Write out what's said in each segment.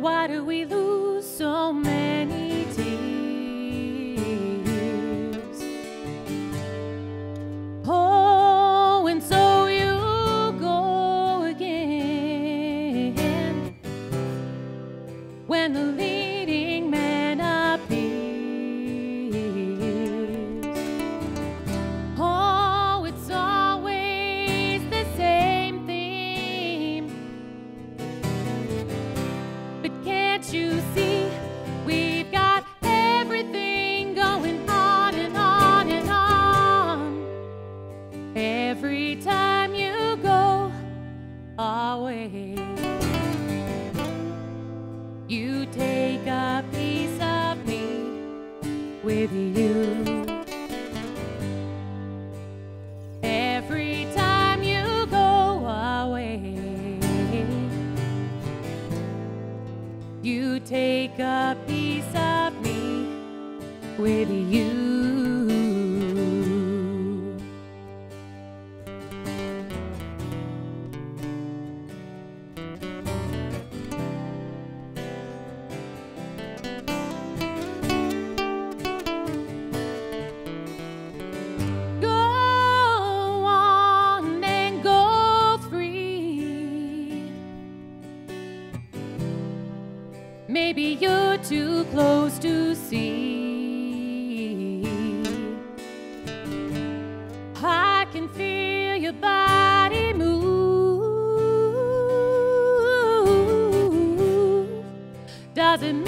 why do we lose so many days? You take a piece of me with you. take a piece of me with you. Maybe you're too close to see. I can feel your body move. Doesn't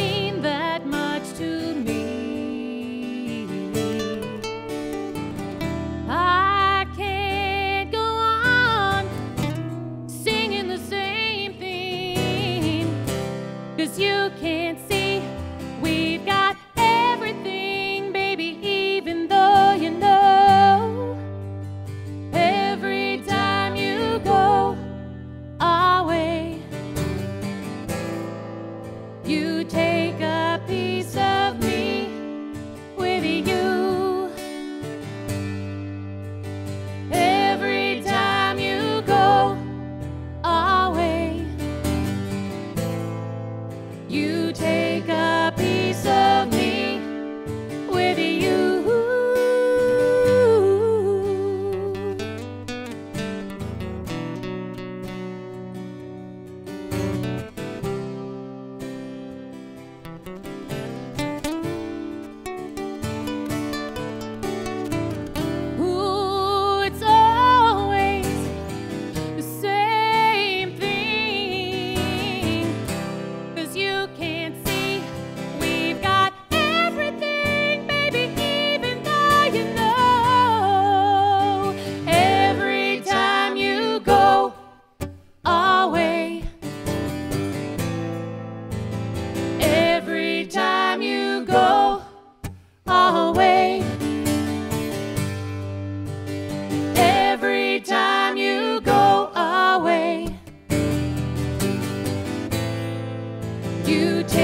can't you take